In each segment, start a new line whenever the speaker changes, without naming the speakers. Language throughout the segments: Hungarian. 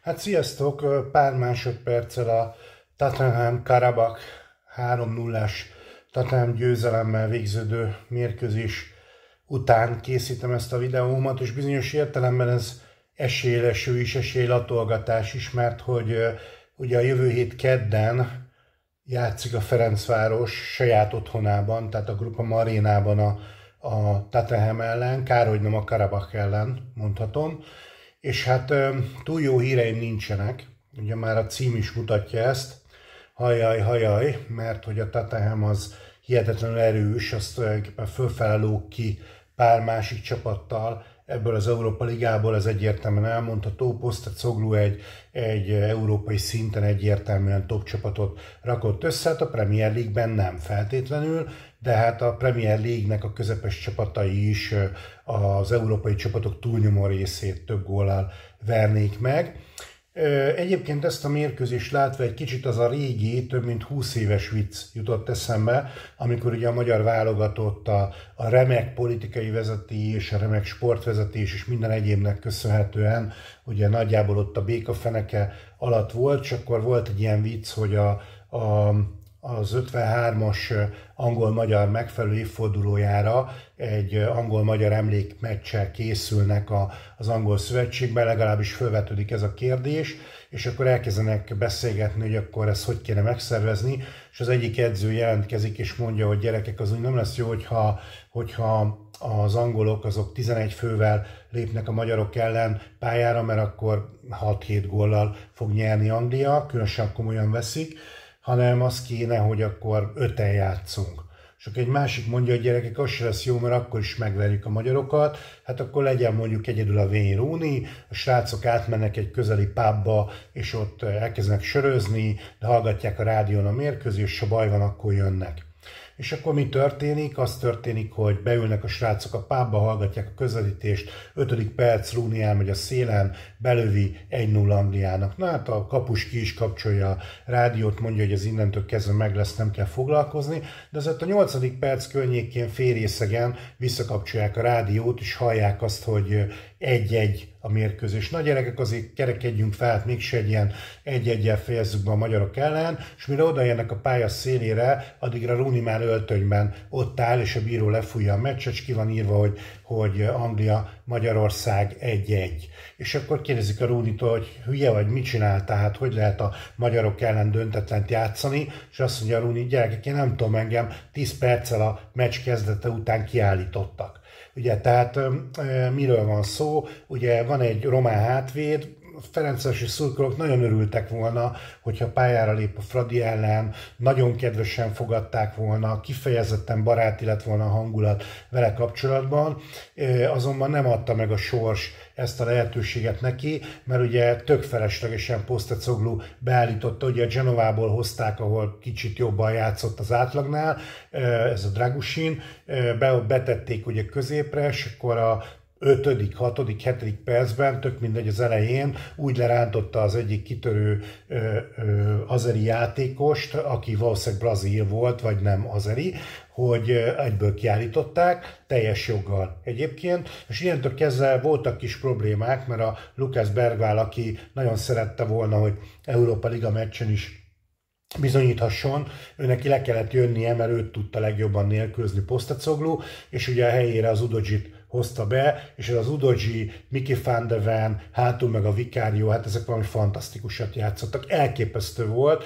Hát sziasztok! Pár másodperccel a Tottenham Karabakh 3-0-as Tottenham győzelemmel végződő mérkőzés után készítem ezt a videómat, és bizonyos értelemben ez esélyleső is, esélylatolgatás is, mert hogy ugye a jövő hét kedden játszik a Ferencváros saját otthonában, tehát a Grupa Marénában a, a Tottenham ellen, kár, hogy nem a Karabakh ellen, mondhatom és hát túl jó híreim nincsenek, ugye már a cím is mutatja ezt, hajaj, hajaj, mert hogy a Tottenham az hihetetlenül erős, azt tulajdonképpen fölfelelő ki pár másik csapattal, ebből az Európa Ligából ez egyértelműen elmondható. Postecoglou egy, egy európai szinten egyértelműen top csapatot rakott össze, hát a Premier League-ben nem feltétlenül, de hát a Premier League-nek a közepes csapatai is az európai csapatok túlnyomó részét több góllal vernék meg. Egyébként ezt a mérkőzést látva egy kicsit az a régi, több mint 20 éves vicc jutott eszembe, amikor ugye a magyar válogatott a, a remek politikai vezetés, a remek sportvezetés és minden egyébnek köszönhetően ugye nagyjából ott a béka feneke alatt volt, és akkor volt egy ilyen vicc, hogy a, a az 53-as angol-magyar megfelelő évfordulójára egy angol-magyar emlékmeccsel készülnek a, az angol szövetségben, legalábbis felvetődik ez a kérdés, és akkor elkezdenek beszélgetni, hogy akkor ezt hogy kéne megszervezni, és az egyik edző jelentkezik, és mondja, hogy gyerekek, az úgy nem lesz jó, hogyha, hogyha az angolok azok 11 fővel lépnek a magyarok ellen pályára, mert akkor 6-7 góllal fog nyerni Anglia, különösen komolyan veszik, hanem az kéne, hogy akkor öten játszunk. És akkor egy másik mondja, hogy gyerekek, az se lesz jó, mert akkor is megverjük a magyarokat, hát akkor legyen mondjuk egyedül a Wayne Rooney, a srácok átmennek egy közeli pubba, és ott elkezdenek sörözni, de hallgatják a rádión a mérkőzést, ha baj van, akkor jönnek. És akkor mi történik? Az történik, hogy beülnek a srácok a pábba, hallgatják a közelítést, 5. perc, Rúni elmegy a szélen, belövi 1-0 Angliának. Na hát a kapus ki is kapcsolja a rádiót, mondja, hogy ez innentől kezdve meg lesz, nem kell foglalkozni, de azért a 8. perc környékén férészegen visszakapcsolják a rádiót, és hallják azt, hogy egy-egy a mérkőzés. Nagy gyerekek, azért kerekedjünk fel, hát mégse egy ilyen egy-egyel fejezzük be a magyarok ellen, és mire odaérnek a pálya szélére, addigra Rúni már öltönyben ott áll, és a bíró lefújja a meccset, és ki van írva, hogy, hogy Anglia, Magyarország egy-egy. És akkor kérdezik a Rúnitól, hogy hülye vagy, mit csinál, tehát hogy lehet a magyarok ellen döntetlent játszani, és azt mondja a Rúni, gyerekek, én nem tudom, engem 10 perccel a meccs kezdete után kiállítottak. Ugye, tehát miről van szó? Ugye van egy román hátvéd, Ferences és szurkolók nagyon örültek volna, hogyha pályára lép a Fradi ellen, nagyon kedvesen fogadták volna, kifejezetten baráti lett volna a hangulat vele kapcsolatban, azonban nem adta meg a sors ezt a lehetőséget neki, mert ugye tök feleslegesen Postecoglu beállította, ugye a Genovából hozták, ahol kicsit jobban játszott az átlagnál, ez a Dragusin, betették ugye középre, és akkor a 5., 6., 7. percben, tök mindegy az elején, úgy lerántotta az egyik kitörő ö, ö, azeri játékost, aki valószínűleg brazil volt, vagy nem azeri, hogy egyből kiállították, teljes joggal egyébként, és ilyentől kezdve voltak kis problémák, mert a Lukács Bergvál, aki nagyon szerette volna, hogy Európa Liga meccsen is bizonyíthasson, ő neki le kellett jönnie, mert őt tudta legjobban nélkülözni Postacoglu, és ugye a helyére az Udogit hozta be, és ez az Udoji, Miki van de Ven, hátul meg a Vikárió, hát ezek valami fantasztikusat játszottak, elképesztő volt,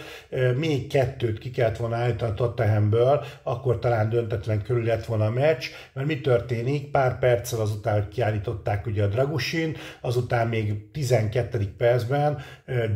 még kettőt ki kellett volna állítani a Tottenhamből, akkor talán döntetlen körül lett volna a meccs, mert mi történik, pár perccel azután, hogy kiállították ugye a Dragusin, azután még 12. percben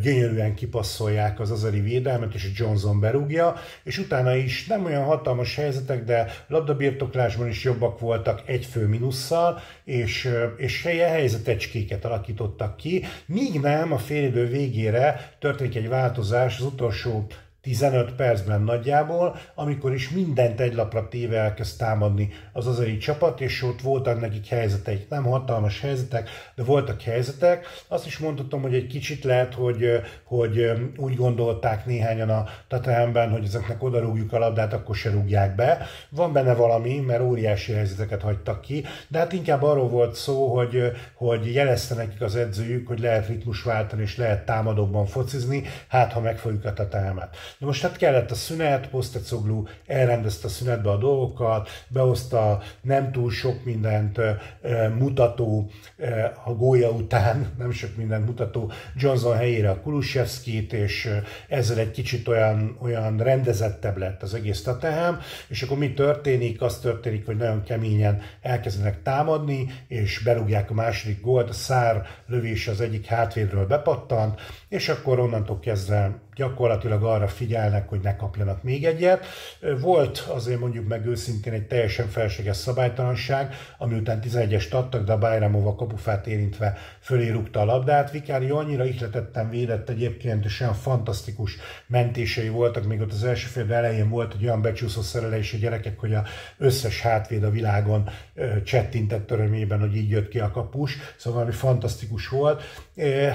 gyönyörűen kipasszolják az azeri védelmet, és Johnson berúgja, és utána is nem olyan hatalmas helyzetek, de labdabirtoklásban is jobbak voltak egy fő minusszal, Rosszal, és, és helyzetecskéket alakítottak ki, míg nem a félidő végére történik egy változás, az utolsó 15 percben nagyjából, amikor is mindent egy lapra téve elkezd támadni az azeri csapat, és ott voltak nekik helyzeteik, nem hatalmas helyzetek, de voltak helyzetek. Azt is mondhatom, hogy egy kicsit lehet, hogy, hogy úgy gondolták néhányan a Tottenhamben, hogy ezeknek odarúgjuk a labdát, akkor se rúgják be. Van benne valami, mert óriási helyzeteket hagytak ki, de hát inkább arról volt szó, hogy, hogy jelezte nekik az edzőjük, hogy lehet ritmus váltani, és lehet támadóban focizni, hát ha megfogjuk a Tottenhamet. De most hát kellett a szünet, Postecoglou elrendezte a szünetbe a dolgokat, behozta nem túl sok mindent mutató a gólya után, nem sok mindent mutató Johnson helyére a Kulusevskit, és ezzel egy kicsit olyan, olyan rendezettebb lett az egész Tottenham, és akkor mi történik? Az történik, hogy nagyon keményen elkezdenek támadni, és berúgják a második gólt, a szár lövés az egyik hátvédről bepattant, és akkor onnantól kezdve gyakorlatilag arra figyelnek, hogy ne kapjanak még egyet. Volt azért mondjuk meg őszintén egy teljesen felséges szabálytalanság, ami után 11-est adtak, de a Bajramova kapufát érintve fölé rúgta a labdát. Vikári annyira ihletettem védett egyébként, és olyan fantasztikus mentései voltak, még ott az első fél elején volt egy olyan becsúszó szerelés a gyerekek, hogy a összes hátvéd a világon csettintett örömében, hogy így jött ki a kapus, szóval valami fantasztikus volt.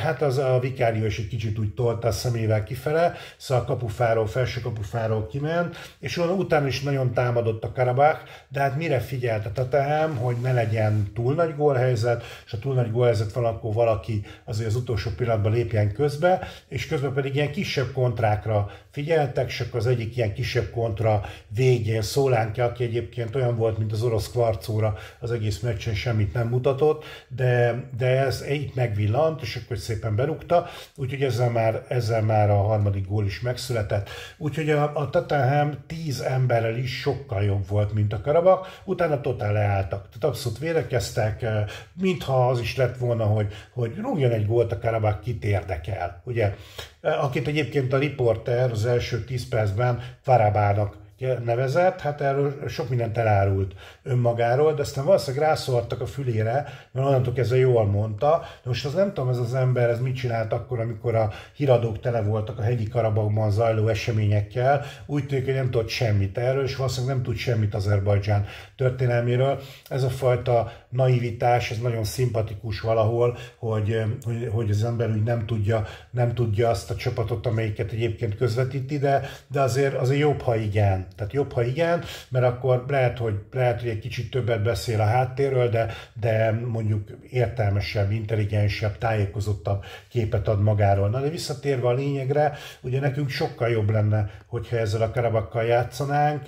Hát az a Vikárió is egy kicsit úgy tolta a szemével kifele, szóval a kapufáról, felső kapufáról kiment, és onnan utána is nagyon támadott a Karabach, de hát mire figyelt a Tottenham, hogy ne legyen túl nagy gólhelyzet, és ha túl nagy gólhelyzet van, akkor valaki azért az utolsó pillanatban lépjen közbe, és közben pedig ilyen kisebb kontrákra figyeltek, és akkor az egyik ilyen kisebb kontra végén Szólánke, aki egyébként olyan volt, mint az orosz kvarcóra, az egész meccsen semmit nem mutatott, de, de ez így megvillant, és akkor szépen berúgta, úgyhogy ezzel már, ezzel már a harmadik gól is megszületett. Úgyhogy a, a Tottenham tíz emberrel is sokkal jobb volt, mint a Karabak, utána totál leálltak. Tehát abszolút védekeztek, mintha az is lett volna, hogy, hogy rúgjon egy gólt a Karabak, kit érdekel. Ugye akit egyébként a riporter az első 10 percben Farabának nevezett, hát erről sok mindent elárult önmagáról, de aztán valószínűleg rászóltak a fülére, mert onnantól kezdve jól mondta. De most az nem tudom, ez az ember ez mit csinált akkor, amikor a híradók tele voltak a hegyi karabagban zajló eseményekkel, úgy tűnik, hogy nem tudott semmit erről, és valószínűleg nem tud semmit Azerbajdzsán történelméről. Ez a fajta naivitás, ez nagyon szimpatikus valahol, hogy, hogy, hogy az ember úgy nem tudja, nem tudja azt a csapatot, amelyiket egyébként közvetíti, de, de azért, azért jobb, ha igen. Tehát jobb, ha igen, mert akkor lehet, hogy, lehet, hogy egy kicsit többet beszél a háttérről, de, de mondjuk értelmesebb, intelligensebb, tájékozottabb képet ad magáról. Na de visszatérve a lényegre, ugye nekünk sokkal jobb lenne, hogyha ezzel a karabakkal játszanánk.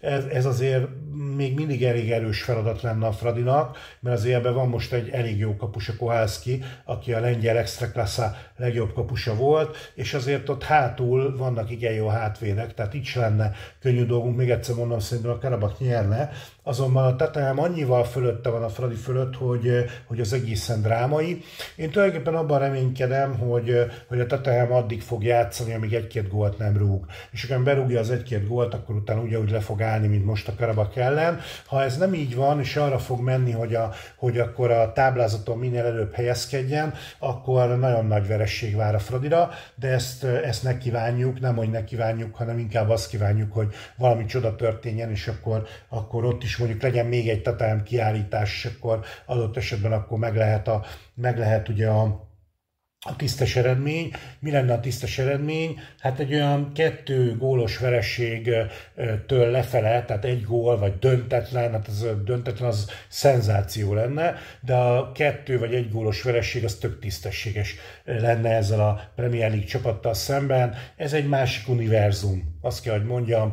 Ez, ez azért még mindig elég erős feladat lenne a Fradinak, mert azért ebben van most egy elég jó kapus, a Kohalski, aki a lengyel extraklassa legjobb kapusa volt, és azért ott hátul vannak igen jó hátvédek, tehát se lenne könnyű dolgunk, még egyszer mondom, szerintem a Karabak nyerne, azonban a Tottenham annyival fölötte van a Fradi fölött, hogy, hogy az egészen drámai. Én tulajdonképpen abban reménykedem, hogy, hogy a Tottenham addig fog játszani, amíg egy-két gólt nem rúg. És akkor berúgja az egy-két gólt, akkor utána ugyanúgy le fog állni, mint most a Karabak ellen. Ha ez nem így van, és arra fog menni, hogy, a, hogy akkor a táblázaton minél előbb helyezkedjen, akkor nagyon nagy veresség vár a Fradira, de ezt, ezt ne kívánjuk, nem hogy ne kívánjuk, hanem inkább azt kívánjuk, hogy valami csoda történjen, és akkor, akkor ott is mondjuk legyen még egy tatám kiállítás, és akkor adott esetben akkor meg lehet, a, meg lehet ugye a, a tisztes eredmény. Mi lenne a tisztes eredmény? Hát egy olyan kettő gólos vereségtől lefele, tehát egy gól, vagy döntetlen, hát az döntetlen az szenzáció lenne, de a kettő vagy egy gólos vereség az tök tisztességes lenne ezzel a Premier League csapattal szemben. Ez egy másik univerzum azt kell, hogy mondjam,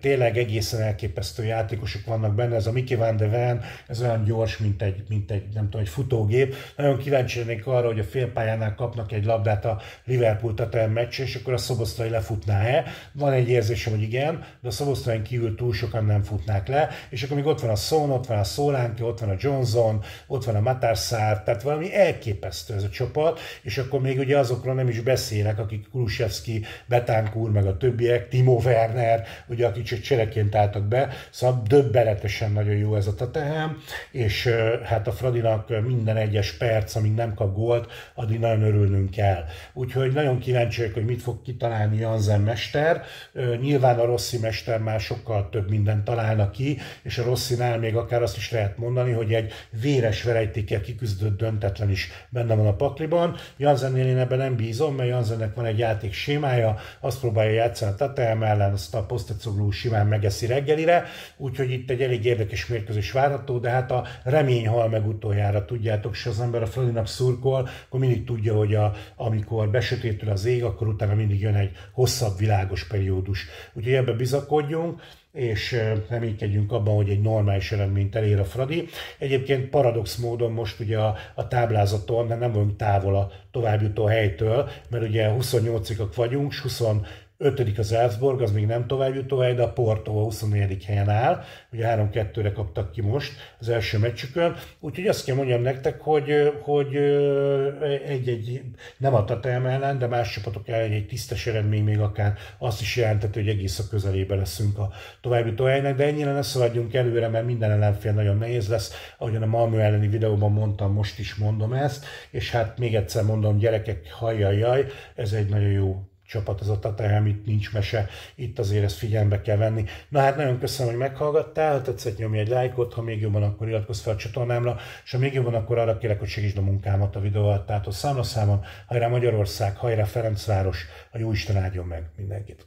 tényleg egészen elképesztő játékosok vannak benne. Ez a Mickey Van de Ven, ez olyan gyors, mint egy, mint egy, nem tudom, egy futógép. Nagyon kíváncsi lennék arra, hogy a félpályánál kapnak egy labdát a Liverpool Tottenham meccs, és akkor a Szoboszlai lefutná-e. Van egy érzésem, hogy igen, de a Szoboszlain kívül túl sokan nem futnák le, és akkor még ott van a Son, ott van a Szolánki, ott van a Johnson, ott van a Matársár, tehát valami elképesztő ez a csapat, és akkor még ugye azokról nem is beszélek, akik Kulusevski, Betánkúr, meg a többiek, Timo Werner, ugye, akik csak csereként álltak be, szóval döbbenetesen nagyon jó ez a Tottenham, és hát a Fradinak minden egyes perc, amíg nem kap gólt, addig nagyon örül örülnünk kell. Úgyhogy nagyon kíváncsi vagyok, hogy mit fog kitalálni Janzen mester. Nyilván a Rossi mester már sokkal több mindent találna ki, és a Rossinál még akár azt is lehet mondani, hogy egy véres verejtékkel kiküzdött döntetlen is benne van a pakliban. Janzennél én ebben nem bízom, mert Janzennek van egy játék sémája, azt próbálja játszani a Tateam ellen, azt a Postecoglou simán megeszi reggelire, úgyhogy itt egy elég érdekes mérkőzés várható, de hát a remény hal meg utoljára, tudjátok, se az ember a Fradinak szurkol, akkor mindig tudja, hogy a, amikor besötétül az ég, akkor utána mindig jön egy hosszabb világos periódus. Úgyhogy ebbe bizakodjunk és reménykedjünk abban, hogy egy normális eredményt elér a Fradi. Egyébként paradox módon most ugye a, a táblázaton, de nem vagyunk távol a továbbjutó helytől, mert ugye 28-ak vagyunk, és 20 Ötödik az Elfsborg, az még nem továbbjutó hely, de a Porto a 24. helyen áll. Ugye 3-2-re kaptak ki most az első meccsükön. Úgyhogy azt kell mondjam nektek, hogy, hogy egy-egy, nem a Tatem ellen, de más csapatok ellen egy tisztes eredmény még akár azt is jelentett, hogy egész a közelébe leszünk a továbbjutó helynek, de ennyire ne szaladjunk előre, mert minden ellenfél nagyon nehéz lesz. Ahogyan a Malmö elleni videóban mondtam, most is mondom ezt, és hát még egyszer mondom, gyerekek, hajjajjaj, ez egy nagyon jó csapat az a Tottenham, itt nincs mese, itt azért ezt figyelembe kell venni. Na hát nagyon köszönöm, hogy meghallgattál, ha tetszett nyomj egy lájkot, ha még jobban, akkor iratkozz fel a csatornámra, és ha még jobban, akkor arra kérek, hogy segítsd a munkámat a videó alatt. Tehát a számla számon, hajrá Magyarország, hajrá Ferencváros, a Jóisten áldjon meg mindenkit!